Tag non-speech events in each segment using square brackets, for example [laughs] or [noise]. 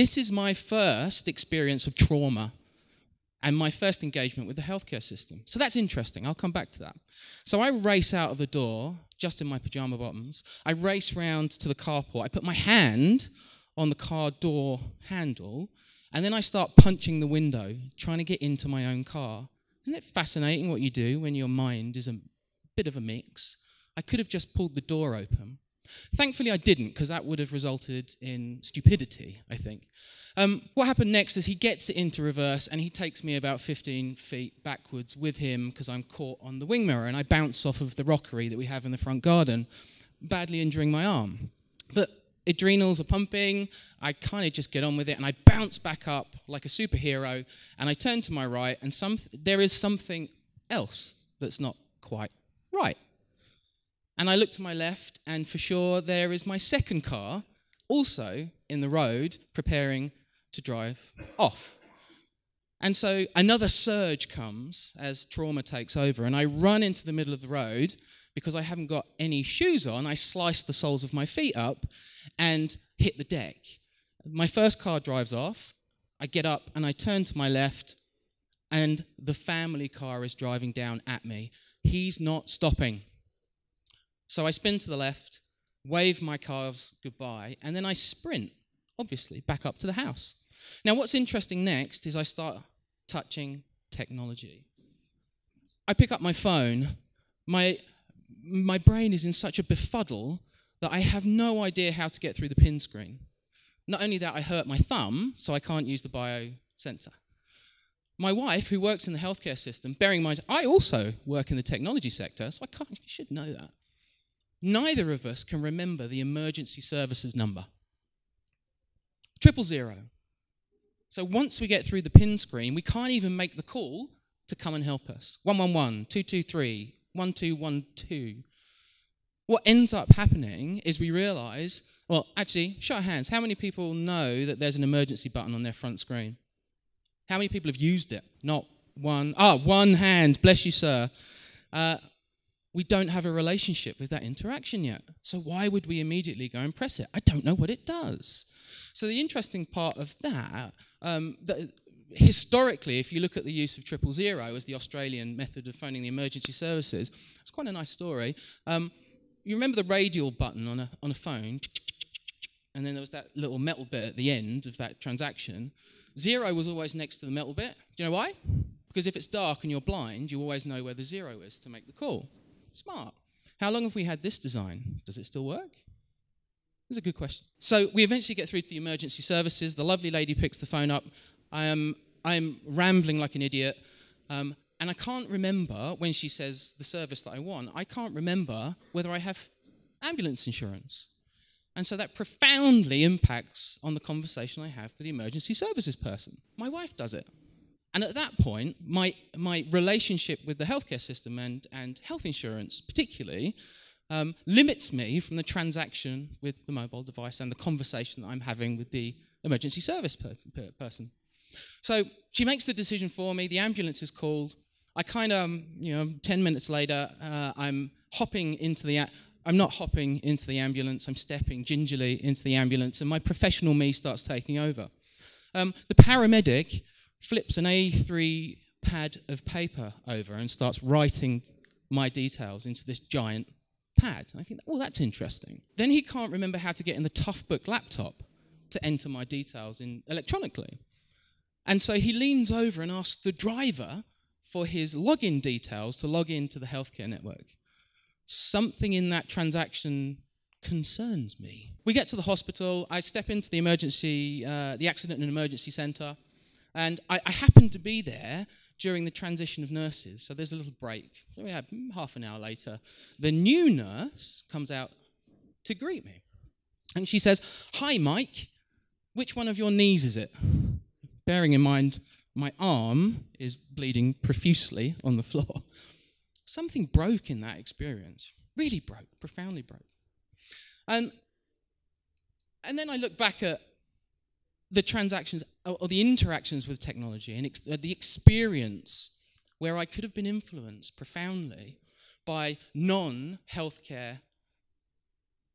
This is my first experience of trauma and my first engagement with the healthcare system. So that's interesting. I'll come back to that. So I race out of the door, just in my pajama bottoms. I race round to the carport. I put my hand on the car door handle, and then I start punching the window, trying to get into my own car. Isn't it fascinating what you do when your mind is a bit of a mix? I could have just pulled the door open. Thankfully, I didn't, because that would have resulted in stupidity, I think. Um, what happened next is he gets it into reverse and he takes me about 15 feet backwards with him because I'm caught on the wing mirror and I bounce off of the rockery that we have in the front garden, badly injuring my arm. But adrenals are pumping, I kind of just get on with it and I bounce back up like a superhero and I turn to my right and some, there is something else that's not quite right. And I look to my left, and for sure, there is my second car, also in the road, preparing to drive off. And so another surge comes as trauma takes over, and I run into the middle of the road because I haven't got any shoes on. I slice the soles of my feet up and hit the deck. My first car drives off. I get up and I turn to my left, and the family car is driving down at me. He's not stopping. So I spin to the left, wave my calves goodbye, and then I sprint, obviously, back up to the house. Now, what's interesting next is I start touching technology. I pick up my phone. My, my brain is in such a befuddle that I have no idea how to get through the pin screen. Not only that, I hurt my thumb, so I can't use the bio sensor. My wife, who works in the healthcare system, bearing in mind I also work in the technology sector, so I can't, you should know that neither of us can remember the emergency services number. Triple zero. So once we get through the pin screen, we can't even make the call to come and help us. 111, 223, 1212. What ends up happening is we realize, well, actually, show of hands, how many people know that there's an emergency button on their front screen? How many people have used it? Not one. Ah, one hand. Bless you, sir. Uh, we don't have a relationship with that interaction yet. So why would we immediately go and press it? I don't know what it does. So the interesting part of that, um, that historically, if you look at the use of triple zero as the Australian method of phoning the emergency services, it's quite a nice story. Um, you remember the radial button on a, on a phone, and then there was that little metal bit at the end of that transaction. Zero was always next to the metal bit. Do you know why? Because if it's dark and you're blind, you always know where the zero is to make the call. Smart. How long have we had this design? Does it still work? That's a good question. So we eventually get through to the emergency services. The lovely lady picks the phone up. I am I'm rambling like an idiot. Um, and I can't remember when she says the service that I want, I can't remember whether I have ambulance insurance. And so that profoundly impacts on the conversation I have with the emergency services person. My wife does it. And at that point, my, my relationship with the healthcare system and, and health insurance, particularly, um, limits me from the transaction with the mobile device and the conversation that I'm having with the emergency service per, per person. So she makes the decision for me. The ambulance is called. I kind of, um, you know, 10 minutes later, uh, I'm hopping into the. I'm not hopping into the ambulance, I'm stepping gingerly into the ambulance, and my professional me starts taking over. Um, the paramedic flips an A3 pad of paper over and starts writing my details into this giant pad. I think, oh, that's interesting. Then he can't remember how to get in the Toughbook laptop to enter my details in electronically. And so he leans over and asks the driver for his login details to log into the healthcare network. Something in that transaction concerns me. We get to the hospital. I step into the emergency, uh, the accident and emergency center. And I, I happened to be there during the transition of nurses. So there's a little break. So we had half an hour later. The new nurse comes out to greet me. And she says, Hi, Mike. Which one of your knees is it? Bearing in mind, my arm is bleeding profusely on the floor. [laughs] Something broke in that experience. Really broke, profoundly broke. And, and then I look back at the transactions or the interactions with technology and ex- the experience where I could have been influenced profoundly by non healthcare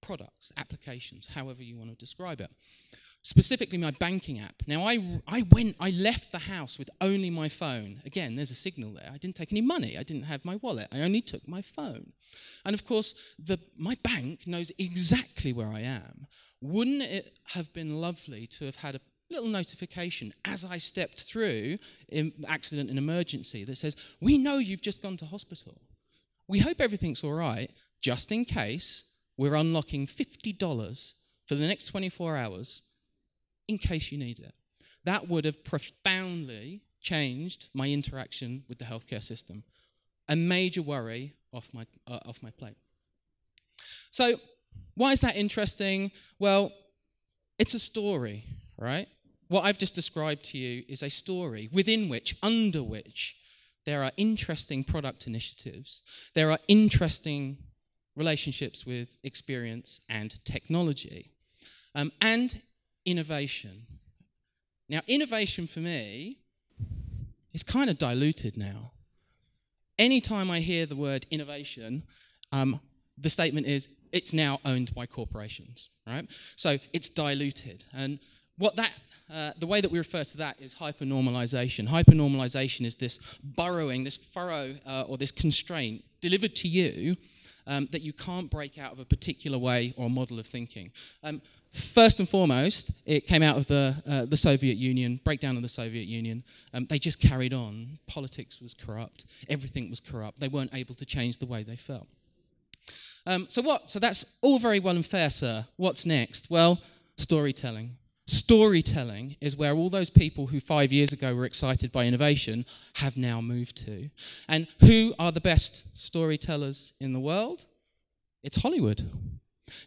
products, applications, however you want to describe it. Specifically my banking app. Now, I, I went, I left the house with only my phone. Again, there's a signal there. I didn't take any money. I didn't have my wallet. I only took my phone. And of course, the, my bank knows exactly where I am. Wouldn't it have been lovely to have had a little notification as I stepped through in accident and emergency that says, We know you've just gone to hospital. We hope everything's all right, just in case we're unlocking $50 for the next 24 hours in case you need it. That would have profoundly changed my interaction with the healthcare system. A major worry off my, uh, off my plate. So, why is that interesting? Well, it's a story, right? What I've just described to you is a story within which, under which, there are interesting product initiatives, there are interesting relationships with experience and technology, um, and innovation. Now, innovation for me is kind of diluted now. Anytime I hear the word innovation, um, the statement is it's now owned by corporations, right? So it's diluted. And what that uh, the way that we refer to that is hypernormalization. Hypernormalization is this burrowing, this furrow, uh, or this constraint delivered to you um, that you can't break out of a particular way or model of thinking. Um, first and foremost, it came out of the, uh, the Soviet Union, breakdown of the Soviet Union. Um, they just carried on. Politics was corrupt, everything was corrupt. They weren't able to change the way they felt. Um, so, what? So, that's all very well and fair, sir. What's next? Well, storytelling. Storytelling is where all those people who five years ago were excited by innovation have now moved to. And who are the best storytellers in the world? It's Hollywood.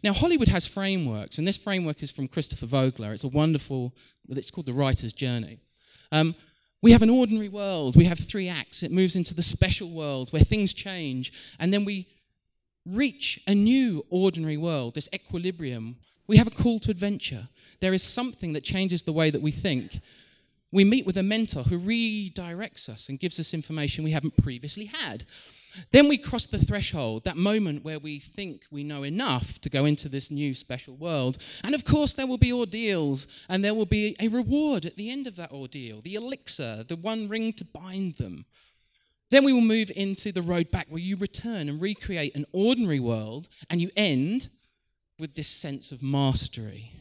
Now, Hollywood has frameworks, and this framework is from Christopher Vogler. It's a wonderful, it's called The Writer's Journey. Um, we have an ordinary world, we have three acts. It moves into the special world where things change, and then we reach a new ordinary world, this equilibrium we have a call to adventure. There is something that changes the way that we think. We meet with a mentor who redirects us and gives us information we haven't previously had. Then we cross the threshold, that moment where we think we know enough to go into this new special world. And of course, there will be ordeals, and there will be a reward at the end of that ordeal the elixir, the one ring to bind them. Then we will move into the road back where you return and recreate an ordinary world, and you end with this sense of mastery.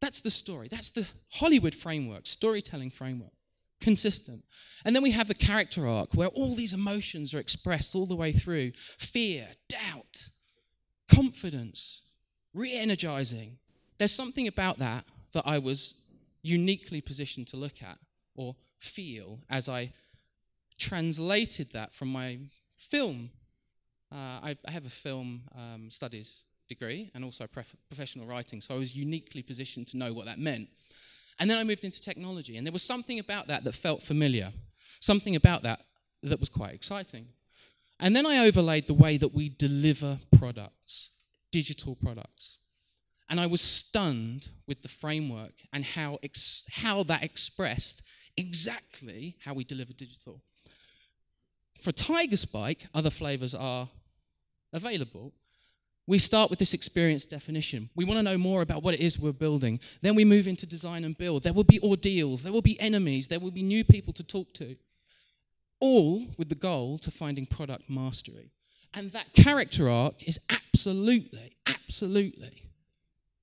That's the story. That's the Hollywood framework, storytelling framework. Consistent. And then we have the character arc where all these emotions are expressed all the way through fear, doubt, confidence, re energizing. There's something about that that I was uniquely positioned to look at or feel as I translated that from my film. Uh, I, I, have a film um, studies degree and also prof- professional writing, so I was uniquely positioned to know what that meant. And then I moved into technology, and there was something about that that felt familiar, something about that that was quite exciting. And then I overlaid the way that we deliver products, digital products. And I was stunned with the framework and how, how that expressed exactly how we deliver digital. For Tigerspike, other flavors are available, we start with this experience definition. We want to know more about what it is we're building. Then we move into design and build. There will be ordeals, there will be enemies, there will be new people to talk to, all with the goal to finding product mastery. And that character arc is absolutely, absolutely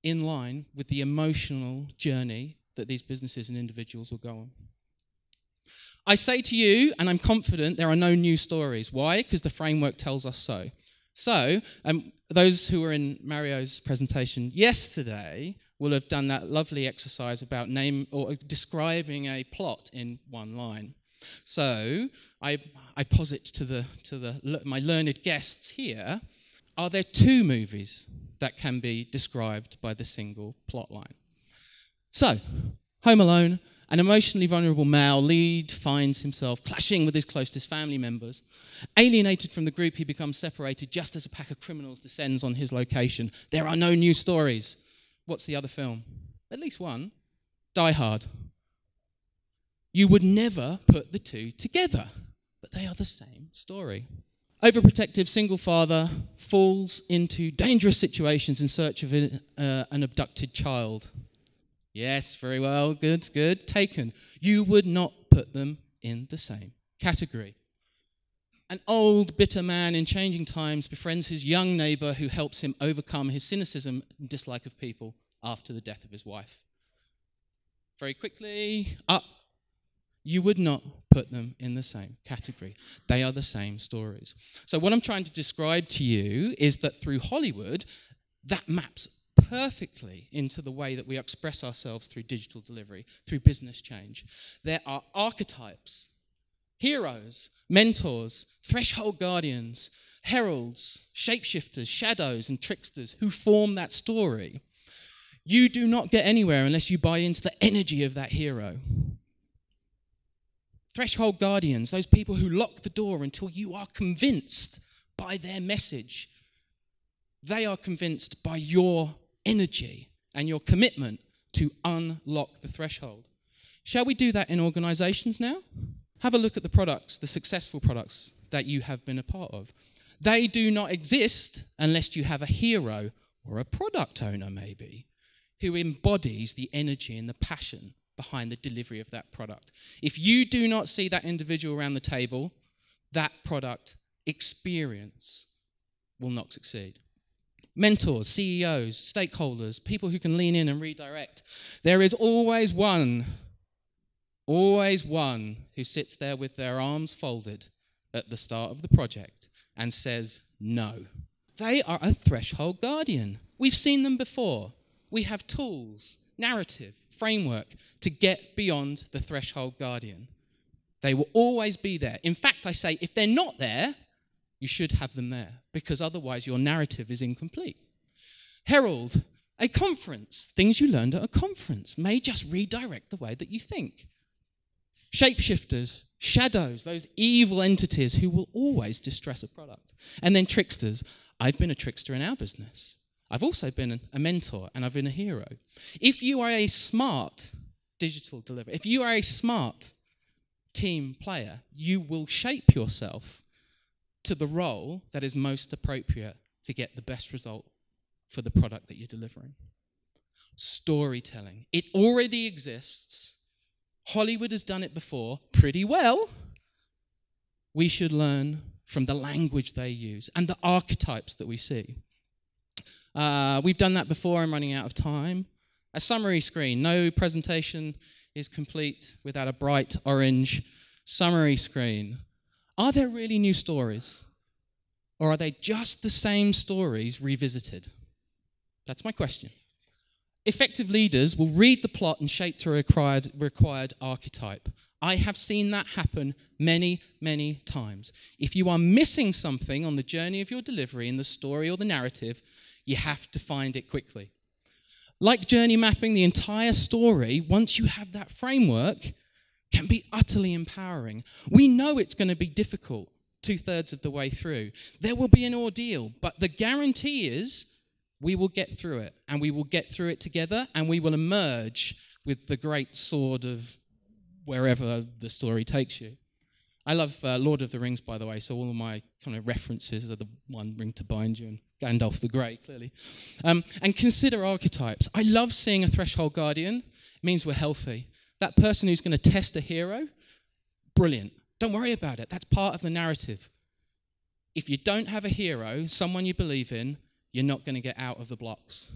in line with the emotional journey that these businesses and individuals will go on. I say to you, and I'm confident, there are no new stories. Why? Because the framework tells us so. So, um, those who were in Mario's presentation yesterday will have done that lovely exercise about name or describing a plot in one line. So, I, I posit to, the, to the, my learned guests here are there two movies that can be described by the single plot line? So, Home Alone an emotionally vulnerable male lead finds himself clashing with his closest family members. Alienated from the group, he becomes separated just as a pack of criminals descends on his location. There are no new stories. What's the other film? At least one Die Hard. You would never put the two together, but they are the same story. Overprotective single father falls into dangerous situations in search of a, uh, an abducted child. Yes, very well. Good, good. Taken. You would not put them in the same category. An old, bitter man in changing times befriends his young neighbor who helps him overcome his cynicism and dislike of people after the death of his wife. Very quickly, up. You would not put them in the same category. They are the same stories. So, what I'm trying to describe to you is that through Hollywood, that maps perfectly into the way that we express ourselves through digital delivery, through business change. There are archetypes, heroes, mentors, threshold guardians, heralds, shapeshifters, shadows, and tricksters who form that story. You do not get anywhere unless you buy into the energy of that hero. Threshold guardians, those people who lock the door until you are convinced by their message. They are convinced by your energy and your commitment to unlock the threshold. Shall we do that in organizations now? Have a look at the products, the successful products that you have been a part of. They do not exist unless you have a hero or a product owner, maybe, who embodies the energy and the passion behind the delivery of that product. If you do not see that individual around the table, that product experience will not succeed mentors, CEOs, stakeholders, people who can lean in and redirect. There is always one, always one who sits there with their arms folded at the start of the project and says, No. They are a threshold guardian. We've seen them before. We have tools, narrative, framework to get beyond the threshold guardian. They will always be there. In fact, I say, if they're not there, you should have them there because otherwise your narrative is incomplete. Herald, a conference, things you learned at a conference may just redirect the way that you think. Shapeshifters, shadows, those evil entities who will always distress a product. And then tricksters. I've been a trickster in our business. I've also been a mentor and I've been a hero. If you are a smart digital deliverer, if you are a smart team player, you will shape yourself to the role that is most appropriate to get the best result for the product that you're delivering. Storytelling. It already exists. Hollywood has done it before pretty well. We should learn from the language they use and the archetypes that we see. Uh, we've done that before. I'm running out of time. A summary screen. No presentation is complete without a bright orange summary screen. Are there really new stories? Or are they just the same stories revisited? That's my question. Effective leaders will read the plot and shape the required, required archetype. I have seen that happen many, many times. If you are missing something on the journey of your delivery in the story or the narrative, you have to find it quickly. Like journey mapping the entire story, once you have that framework, can be utterly empowering. We know it's going to be difficult two thirds of the way through. There will be an ordeal, but the guarantee is we will get through it, and we will get through it together, and we will emerge with the great sword of wherever the story takes you. I love uh, Lord of the Rings, by the way, so all of my kind of references are the one ring to bind you and Gandalf the Grey, clearly. Um, and consider archetypes. I love seeing a threshold guardian. It means we're healthy. That person who's going to test a hero, brilliant. Don't worry about it. That's part of the narrative. If you don't have a hero, someone you believe in, you're not going to get out of the blocks.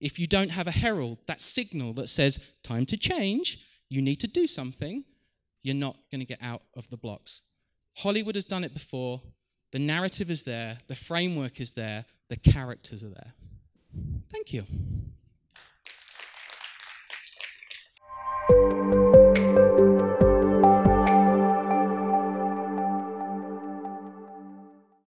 If you don't have a herald, that signal that says, time to change, you need to do something, you're not going to get out of the blocks. Hollywood has done it before. The narrative is there, the framework is there, the characters are there. Thank you.